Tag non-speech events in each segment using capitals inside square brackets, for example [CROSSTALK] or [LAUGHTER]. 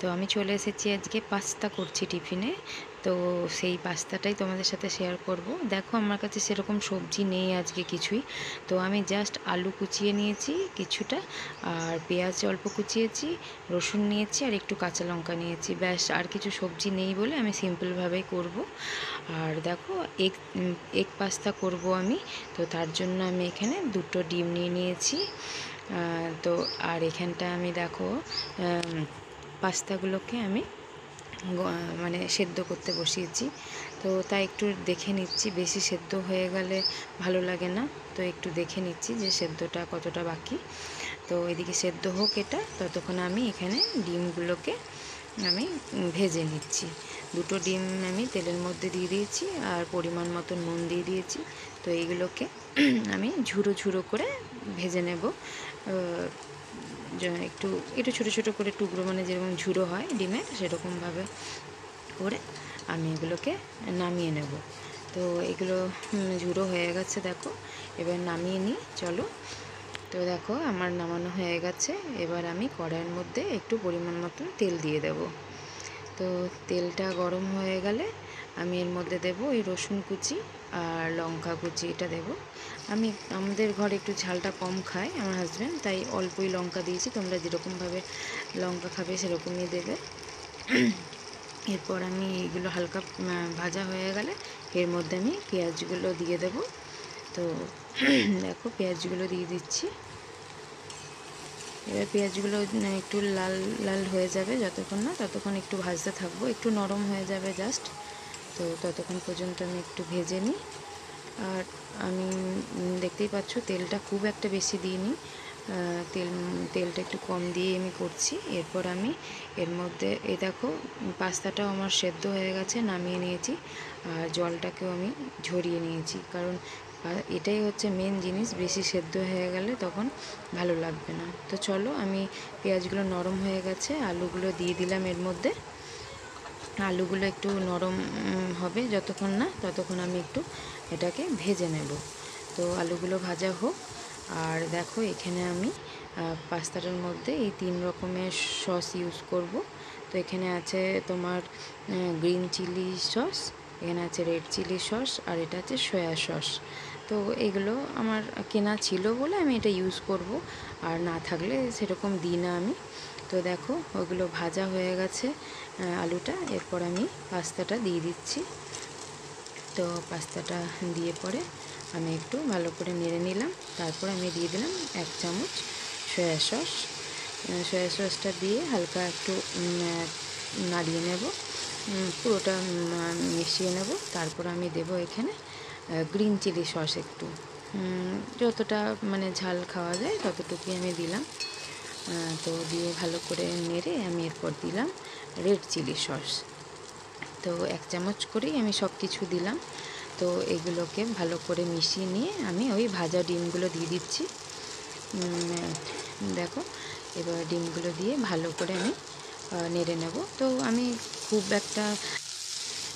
তো আমি চলে এসেছি আজকে পাস্তা করছি টিফিনে। তো সেই পাস্তাটাই তোমাদের সাথে শেয়ার করব। দেখো আমার কাছে সেরকম সবজি নেই আজকে কিছুই। তো আমি জাস্ট আলু কুচিয়ে নিয়েছি কিছুটা, আর পেঁয়াজ অল্প কুচিয়েছি, রসুন নিয়েছি, আর একটু কাঁচা লঙ্কা নিয়েছি। ব্যাস, আর কিছু সবজি নেই বলে আমি সিম্পলভাবেই করব। আর দেখো এগ এগ পাস্তা করব আমি। তো তার জন্য আমি এখানে দুটো ডিম নিয়ে নিয়েছি। তো আর এখানটা আমি দেখো পাস্তাগুলোকে আমি মানে সেদ্ধ করতে বসিয়েছি। তো তাই একটু দেখে নিচ্ছি, বেশি সেদ্ধ হয়ে গেলে ভালো লাগে না। তো একটু দেখে নিচ্ছি যে সেদ্ধটা কতটা বাকি। তো এদিকে সেদ্ধ হোক এটা, ততক্ষণ আমি এখানে ডিমগুলোকে আমি ভেজে নিচ্ছি। দুটো ডিম আমি তেলের মধ্যে দিয়ে দিয়েছি আর পরিমাণ মতো নুন দিয়ে দিয়েছি। তো এইগুলোকে আমি ঝুরো ঝুরো করে ভেজে নেব। একটু একটু ছোটো ছোটো করে টুকরো মানে যেরকম ঝুড়ো হয় ডিমের, সেরকমভাবে করে আমি এগুলোকে নামিয়ে নেব। তো এগুলো ঝুড়ো হয়ে গেছে দেখো, এবার নামিয়ে নিই, চলো। তো দেখো আমার নামানো হয়ে গেছে, এবার আমি কড়াইয়ের মধ্যে একটু পরিমাণ মতন তেল দিয়ে দেব। তো তেলটা গরম হয়ে গেলে আমি এর মধ্যে দেব এই রসুন কুচি আর লঙ্কা কুচি, এটা দেবো। আমি, আমাদের ঘরে একটু ঝালটা কম খায় আমার হাজব্যান্ড তাই অল্পই লঙ্কা দিয়েছি। তোমরা যেরকমভাবে লঙ্কা খাবে সেরকমই দেবে। এরপর আমি এইগুলো হালকা ভাজা হয়ে গেলে এর মধ্যে আমি পেঁয়াজগুলো দিয়ে দেব। তো দেখো, পেঁয়াজগুলো দিয়ে দিচ্ছি। এবার পেঁয়াজগুলো একটু লাল লাল হয়ে যাবে যতক্ষণ না, ততক্ষণ একটু ভাজতে থাকব। একটু নরম হয়ে যাবে জাস্ট তো ততক্ষণ পর্যন্ত আমি একটু ভেজে নিই। আর আমি দেখতেই পাচ্ছ তেলটা খুব একটা বেশি দিইনি। তেল, তেলটা একটু কম দিয়ে আমি করছি। এরপর আমি এর মধ্যে, এ দেখো, পাস্তাটাও আমার সেদ্ধ হয়ে গেছে, নামিয়ে নিয়েছি। আর জলটাকেও আমি ঝরিয়ে নিয়েছি। কারণ এটাই হচ্ছে মেন জিনিস, বেশি সেদ্ধ হয়ে গেলে তখন ভালো লাগবে না। তো চলো, আমি পেঁয়াজগুলো নরম হয়ে গেছে, আলুগুলো দিয়ে দিলাম এর মধ্যে। আলুগুলো একটু নরম হবে যতক্ষণ না, ততক্ষণ আমি একটু এটাকে ভেজে নেব। তো আলুগুলো ভাজা হোক। আর দেখো এখানে আমি পাস্তাটার মধ্যে এই তিন রকমের সস ইউজ করব। তো এখানে আছে তোমার গ্রিন চিলি সস, এখানে আছে রেড চিলি সস, আর এটা আছে সয়া সস। তো এগুলো আমার কেনা ছিল বলে আমি এটা ইউজ করব। আর না থাকলে সেরকম দিই না আমি। তো দেখো ওগুলো ভাজা হয়ে গেছে। আলুটা, এরপর আমি পাস্তাটা দিয়ে দিচ্ছি। তো পাস্তাটা দিয়ে পরে আমি একটু ভালো করে নেড়ে নিলাম। তারপর আমি দিয়ে দিলাম এক চামচ সয়া সস। সয়া সসটা দিয়ে হালকা একটু নাড়িয়ে নেব। পুরোটা মিশিয়ে নেব। তারপর আমি দেব এখানে গ্রিন চিলি সস একটু। যতটা মানে ঝাল খাওয়া যায় ততটুকুই আমি দিলাম। তো দিয়ে ভালো করে নেড়ে আমি এরপর দিলাম। Red chili sauce. তো এক চামচ করেই আমি সব কিছু দিলাম। তো এগুলোকে ভালো করে মিশিয়ে নিয়ে আমি ওই ভাজা ডিমগুলো দিয়ে দিচ্ছি। দেখো, এবার ডিমগুলো দিয়ে ভালো করে আমি নেড়ে নেব। তো আমি খুব একটা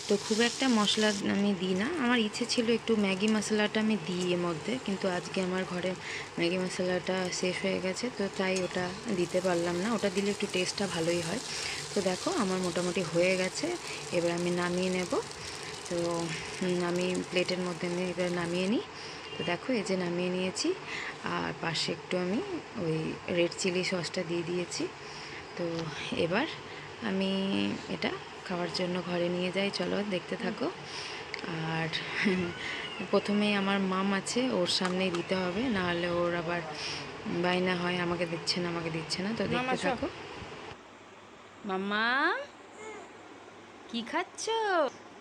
তো খুব একটা মশলা আমি দিই না। আমার ইচ্ছে ছিল একটু ম্যাগি মশলাটা আমি দিই এর মধ্যে, কিন্তু আজকে আমার ঘরে ম্যাগি মশলাটা শেষ হয়ে গেছে, তো তাই ওটা দিতে পারলাম না। ওটা দিলে একটু টেস্টটা ভালোই হয়। তো দেখো, আমার মোটামুটি হয়ে গেছে। এবার আমি নামিয়ে নেব। তো আমি প্লেটের মধ্যে আমি এবার নামিয়ে নিই। তো দেখো, এই যে নামিয়ে নিয়েছি। আর পাশে একটু আমি ওই রেড চিলি সসটা দিয়ে দিয়েছি। তো এবার আমি এটা খাওয়ার জন্য ঘরে নিয়ে যাই চলো দেখতে থাকো। আর [LAUGHS] প্রথমে আমার মাম আছে ওর সামনেই দিতে হবে না হলে ওর আবার বাইনা হয় আমাকে দিচ্ছে না আমাকে দিচ্ছে না তো দেখতে থাকো। মাম্মা কি খাচ্ছ?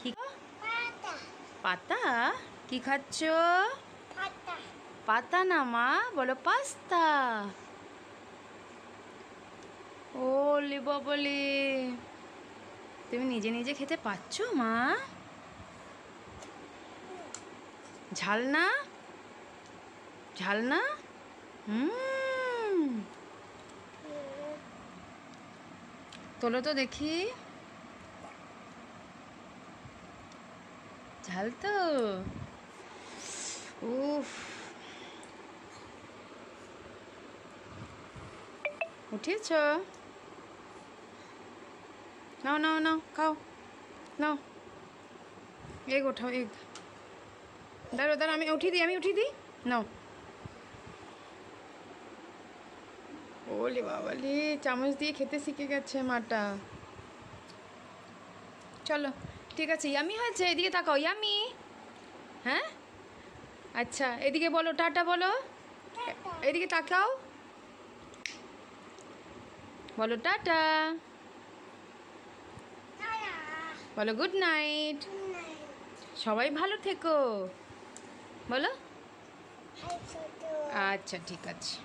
কি পাতা। কি খাচ্ছ? পাতা। না মা বলো পাস্তা। ও লিব বলি তুমি নিজে নিজে খেতে পাচ্ছ মা? ঝাল না? ঝাল না? তোলো তো দেখি। ঝাল তো। উফ। উঠিয়েছ? নাও নাও নাও খাও নাও এগ ওঠাও এগ দাঁড়ো দাঁড়ো আমি উঠিয়ে দিই আমি উঠিয়ে দিই নাও ওলে বাবালে চামচ দিয়ে খেতে শিখে গেছে মাটা চলো ঠিক আছে ইয়ামি হয়েছে এদিকে তাকাও ইয়ামি হ্যাঁ আচ্ছা এদিকে বলো টাটা বলো এদিকে তাকাও বলো টাটা বলো গুড নাইট সবাই ভালো থেকো। বলো। আচ্ছা ঠিক আছে।